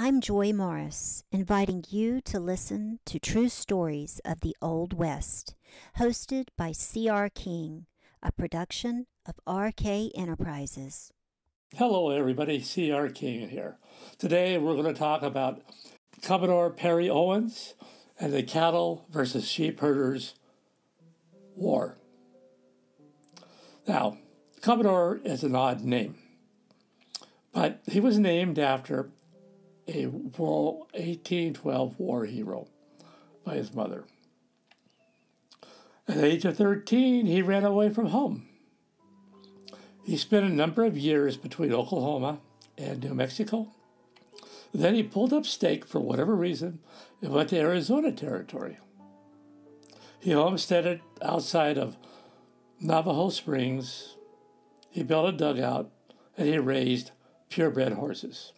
I'm Joy Morris, inviting you to listen to True Stories of the Old West, hosted by C.R. King, a production of RK Enterprises. Hello, everybody. C.R. King here. Today we're going to talk about Commodore Perry Owens and the cattle versus sheep herders war. Now, Commodore is an odd name, but he was named after a 1812 war hero by his mother. At the age of 13, he ran away from home. He spent a number of years between Oklahoma and New Mexico. Then he pulled up stake for whatever reason and went to Arizona Territory. He homesteaded outside of Navajo Springs. He built a dugout and he raised purebred horses.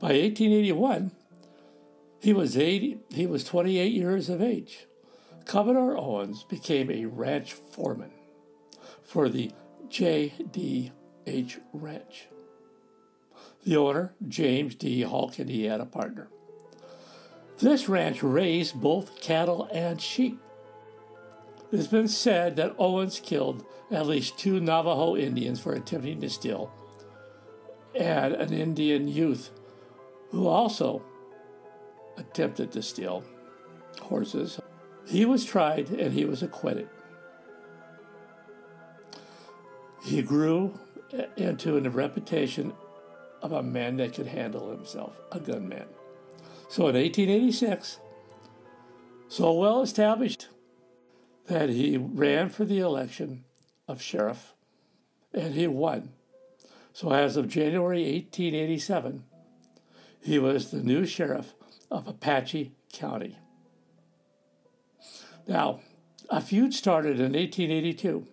By 1881, he was 80, he was 28 years of age. Commodore Owens became a ranch foreman for the J.D.H. Ranch. The owner, James D. Halkin, he had a partner. This ranch raised both cattle and sheep. It has been said that Owens killed at least two Navajo Indians for attempting to steal, and an Indian youth who also attempted to steal horses. He was tried and he was acquitted. He grew into a reputation of a man that could handle himself, a gunman. So in 1886, so well established that he ran for the election of sheriff and he won. So as of January 1887, he was the new sheriff of Apache County. Now, a feud started in 1882.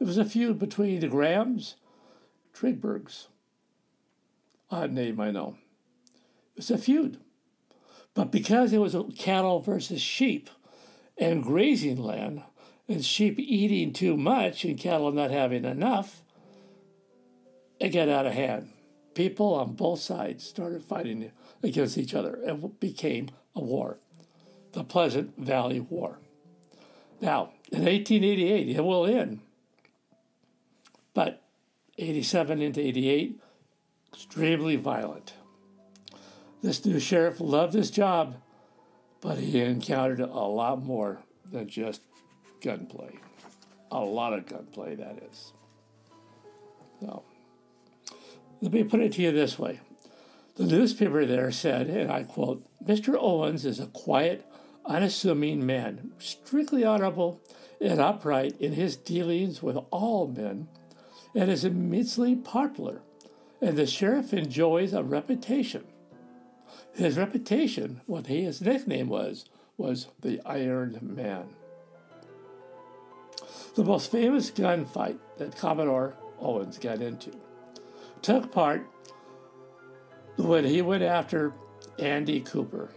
It was a feud between the Grahams, Trigbergs. Odd name, I know. It was a feud. But because it was cattle versus sheep and grazing land, and sheep eating too much and cattle not having enough, it got out of hand people on both sides started fighting against each other. It became a war, the Pleasant Valley War. Now, in 1888, it will end. But 87 into 88, extremely violent. This new sheriff loved his job, but he encountered a lot more than just gunplay. A lot of gunplay, that is. So. Let me put it to you this way. The newspaper there said, and I quote, Mr. Owens is a quiet, unassuming man, strictly honorable and upright in his dealings with all men, and is immensely popular, and the sheriff enjoys a reputation. His reputation, what his nickname was, was the Iron Man. The most famous gunfight that Commodore Owens got into took part when he went after Andy Cooper.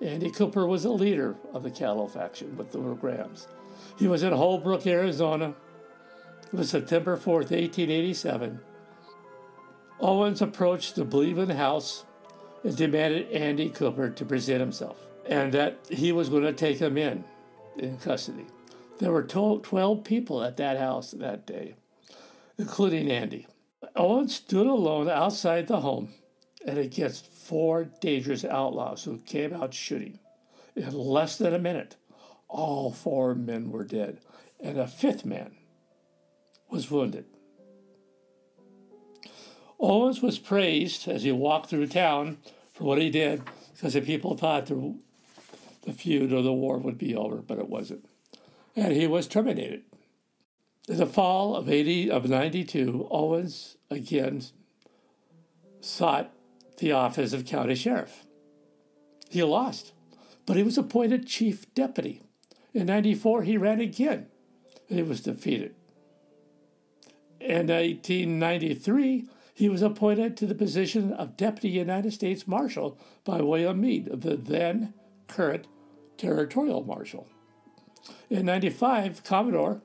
Andy Cooper was a leader of the cattle faction with the Grahams. He was in Holbrook, Arizona. It was September 4th, 1887. Owens approached the Blevins house and demanded Andy Cooper to present himself and that he was going to take him in in custody. There were 12 people at that house that day including Andy. Owen stood alone outside the home and against four dangerous outlaws who came out shooting. In less than a minute, all four men were dead, and a fifth man was wounded. Owens was praised as he walked through town for what he did because the people thought the, the feud or the war would be over, but it wasn't. And he was terminated. In the fall of 80 of 92, Owens again sought the office of county sheriff. He lost, but he was appointed chief deputy. In 94, he ran again, he was defeated. In 1893, he was appointed to the position of Deputy United States Marshal by William Meade, the then current Territorial Marshal. In 95, Commodore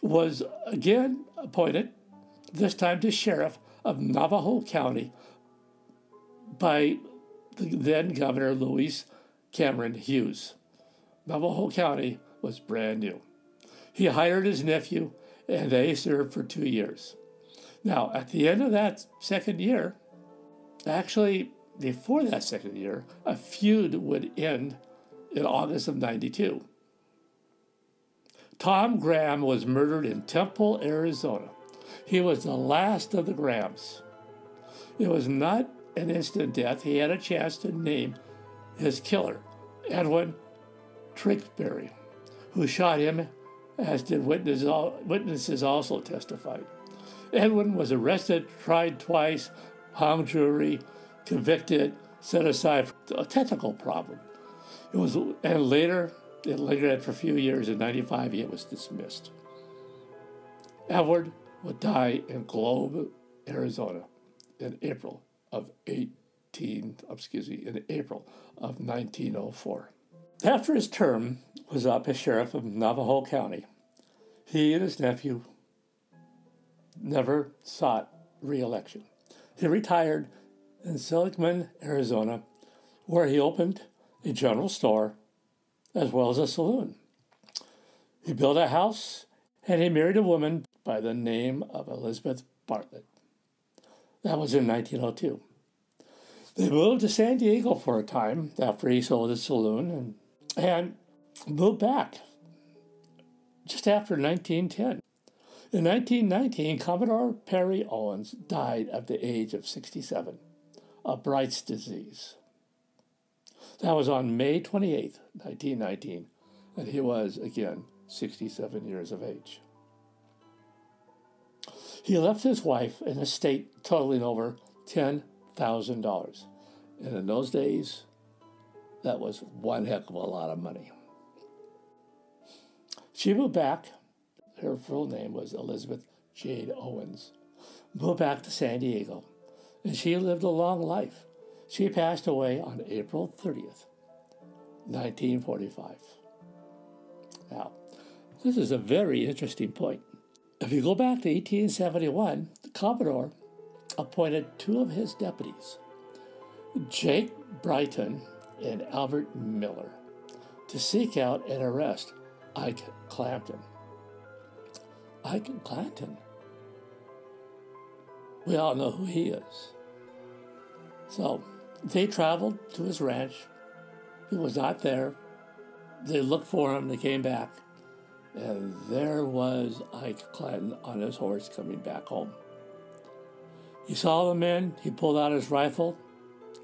was again appointed, this time to sheriff of Navajo County by the then Governor Louis Cameron Hughes. Navajo County was brand new. He hired his nephew, and they served for two years. Now, at the end of that second year, actually, before that second year, a feud would end in August of 92. Tom Graham was murdered in Tempe, Arizona. He was the last of the Grahams. It was not an instant death. He had a chance to name his killer, Edwin Trickberry, who shot him, as did witnesses also testified. Edwin was arrested, tried twice, hung jury, convicted, set aside for a technical problem. It was, and later, it lingered for a few years. In 95, it was dismissed. Edward would die in Globe, Arizona in April of 18, excuse me, in April of 1904. After his term was up as sheriff of Navajo County, he and his nephew never sought reelection. He retired in Seligman, Arizona, where he opened a general store as well as a saloon. He built a house and he married a woman by the name of Elizabeth Bartlett. That was in 1902. They moved to San Diego for a time after he sold his saloon and, and moved back just after 1910. In 1919, Commodore Perry Owens died at the age of 67 of Bright's disease. That was on May 28, 1919, and he was, again, 67 years of age. He left his wife an estate totaling over $10,000. And in those days, that was one heck of a lot of money. She moved back. Her full name was Elizabeth Jade Owens. Moved back to San Diego, and she lived a long life. She passed away on April 30th, 1945. Now, this is a very interesting point. If you go back to 1871, the Commodore appointed two of his deputies, Jake Brighton and Albert Miller, to seek out and arrest Ike Clanton. Ike Clanton. We all know who he is. So they traveled to his ranch. He was not there. They looked for him. They came back. And there was Ike Clanton on his horse coming back home. He saw the men, he pulled out his rifle,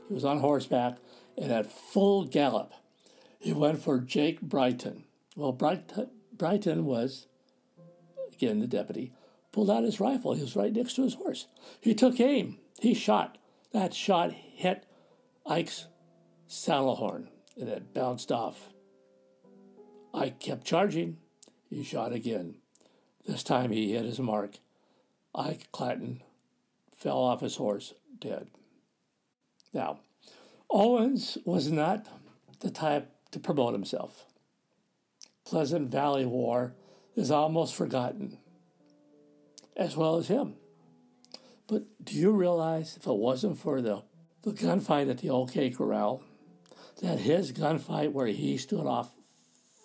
he was on horseback, and at full gallop, he went for Jake Brighton. Well, Bright- Brighton was, again, the deputy, pulled out his rifle. He was right next to his horse. He took aim, he shot. That shot hit Ike's saddle horn, and it bounced off. Ike kept charging. He shot again. This time he hit his mark. Ike Clanton fell off his horse dead. Now, Owens was not the type to promote himself. Pleasant Valley War is almost forgotten, as well as him. But do you realize if it wasn't for the, the gunfight at the OK Corral, that his gunfight where he stood off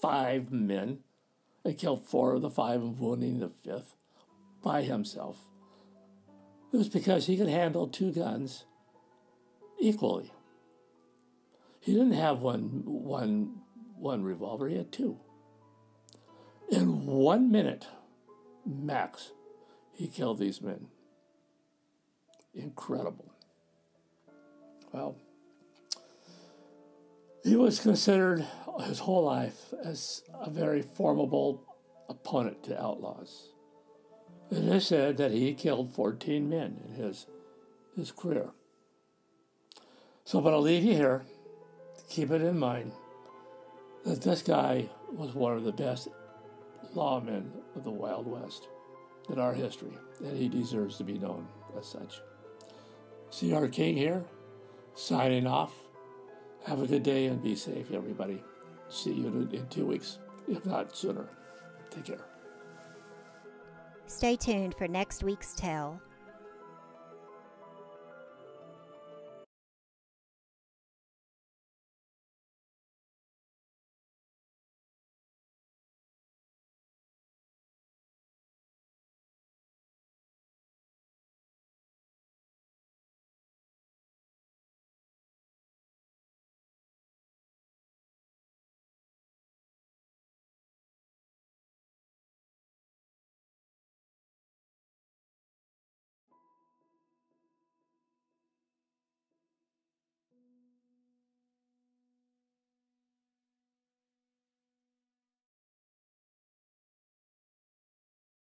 five men and killed four of the five and wounding the fifth by himself. It was because he could handle two guns equally. He didn't have one, one, one revolver, he had two. In one minute, max, he killed these men. Incredible. Well, he was considered his whole life as a very formidable opponent to outlaws. It is said that he killed 14 men in his, his career. So, but I'll leave you here. Keep it in mind that this guy was one of the best lawmen of the Wild West in our history, and he deserves to be known as such. C.R. King here, signing off. Have a good day and be safe, everybody. See you in two weeks, if not sooner. Take care. Stay tuned for next week's tale